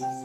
Six